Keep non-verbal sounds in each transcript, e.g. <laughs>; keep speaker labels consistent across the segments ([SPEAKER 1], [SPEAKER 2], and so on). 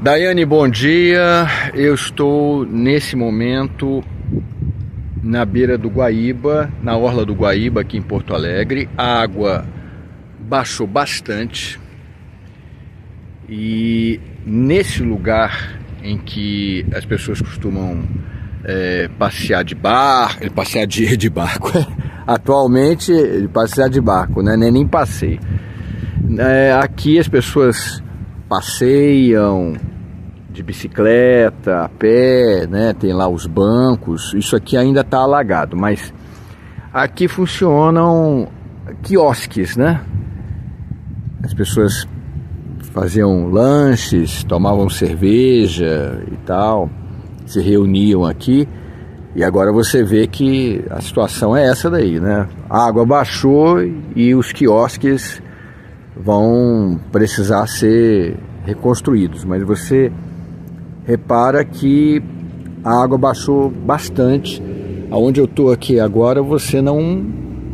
[SPEAKER 1] Daiane, bom dia. Eu estou nesse momento na beira do Guaíba, na orla do Guaíba, aqui em Porto Alegre. A água baixou bastante e nesse lugar em que as pessoas costumam é, passear de barco, passear de, <laughs> de barco, atualmente passear de barco, né? nem passei. É, aqui as pessoas passeiam de bicicleta, a pé, né? Tem lá os bancos. Isso aqui ainda está alagado, mas aqui funcionam quiosques, né? As pessoas faziam lanches, tomavam cerveja e tal, se reuniam aqui. E agora você vê que a situação é essa daí, né? A água baixou e os quiosques vão precisar ser reconstruídos, mas você repara que a água baixou bastante. Aonde eu estou aqui agora, você não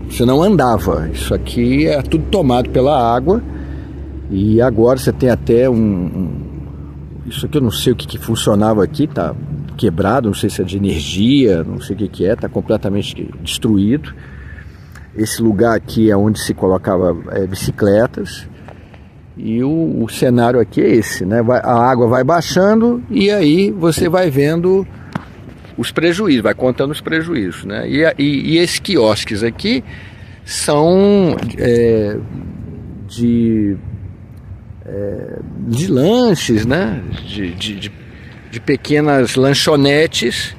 [SPEAKER 1] você não andava. Isso aqui é tudo tomado pela água. E agora você tem até um, um isso aqui eu não sei o que, que, funcionava aqui, tá quebrado, não sei se é de energia, não sei o que, que é, tá completamente destruído. Esse lugar aqui é onde se colocava é, bicicletas. E o, o, cenário aqui é esse, né? Vai, a água vai baixando e aí você vai vendo os prejuízos, vai contando os prejuízos, né? E, e, e esses quiosques aqui são é, de, é, de lanches, né? De, de, de, de pequenas lanchonetes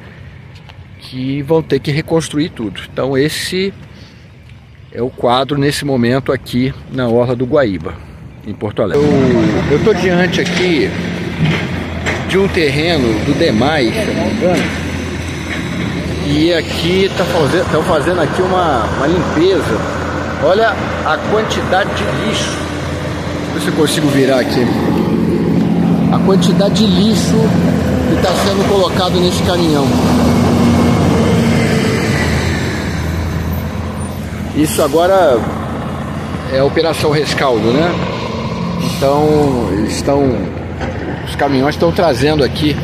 [SPEAKER 1] que vão ter que reconstruir tudo. Então esse é o quadro nesse momento aqui na Orla do Guaíba, em Porto Alegre. Eu estou diante aqui de um terreno do Demais, se não me engano, e aqui estão tá fazendo, fazendo aqui uma, uma limpeza. Olha a quantidade de lixo. Deixa eu ver se eu consigo virar aqui. A quantidade de lixo que está sendo colocado nesse caminhão. Isso agora é a Operação Rescaldo, né? Então, estão. Os caminhões estão trazendo aqui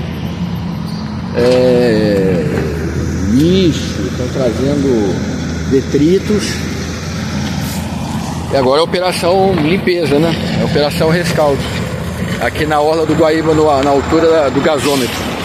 [SPEAKER 1] é, lixo, estão trazendo detritos. E agora é a Operação Limpeza, né? É a Operação Rescaldo. Aqui na Orla do Guaíba, no, na altura do gasômetro.